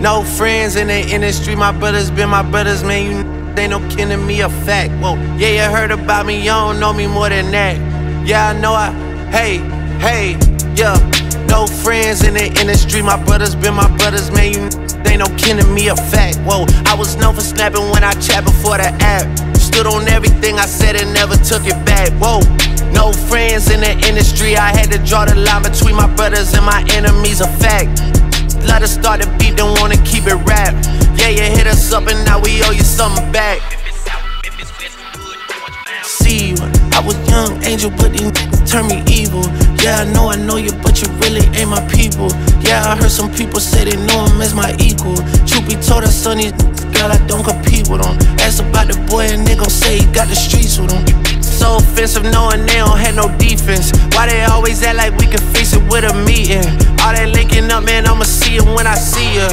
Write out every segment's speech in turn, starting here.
No friends in the industry, my brothers been my brothers, man. You ain't no kidding me a fact. Whoa, yeah, you heard about me, you don't know me more than that. Yeah, I know I, hey, hey, yeah. No friends in the industry, my brothers been my brothers, man. You ain't no kidding me a fact. Whoa, I was known for snapping when I chat before the app. Stood on everything I said and never took it back. Whoa, no friends in the industry, I had to draw the line between my brothers and my enemies, a fact. Let us start the beat, don't wanna keep it rap. Yeah, you hit us up and now we owe you something back. See I was young angel, but these turn me evil. Yeah, I know I know you, but you really ain't my people. Yeah, I heard some people say they know him as my equal. Truth be told, I son these girl, I don't compete with them. Ask about the boy and they gon' say he got the streets with him. So offensive knowing they don't have no defense. Why they always act like we can fix it with a meeting? All that linking up, man, I'ma see when I see ya.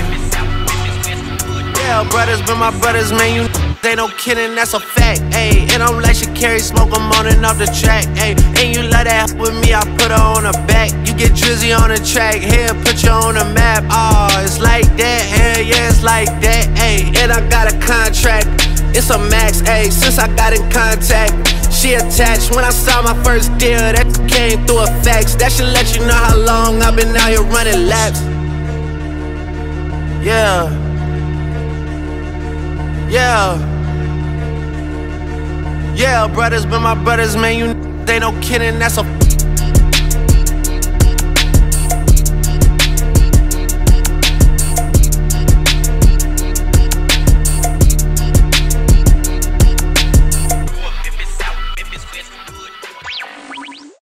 Yeah, brothers been my brothers, man, you they no kidding, that's a fact, ayy. And I'm like she carry smoke, I'm on and off the track, ayy. And you let that with me, I put her on her back. You get drizzy on the track, here, put you on the map. Oh, it's like that, hell yeah, it's like that, ayy. And I got a contract, it's a max, ayy. Since I got in contact, she attached when I saw my first deal. That came through a fax. That should let you know how long I've been out here running laps. Yeah. Yeah. Yeah, brothers been my brothers, man. You they no kidding, that's a